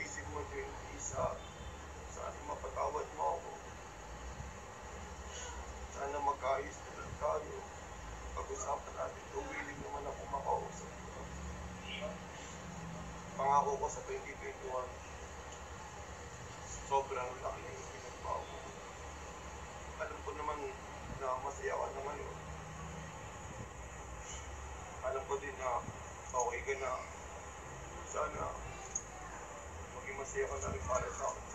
isip mo din, isa, sana mapatawad mo ako. Sana magkaayos na lang tayo. Pag-usapan natin ito, willing naman ako makausap ko. Pangako ko sa 2021, sobrang laki ng pinagbago. Alam ko naman na masaya ka na ngayon. Alam ko din na okay ka na. Sana maging masaya ka na rin para sa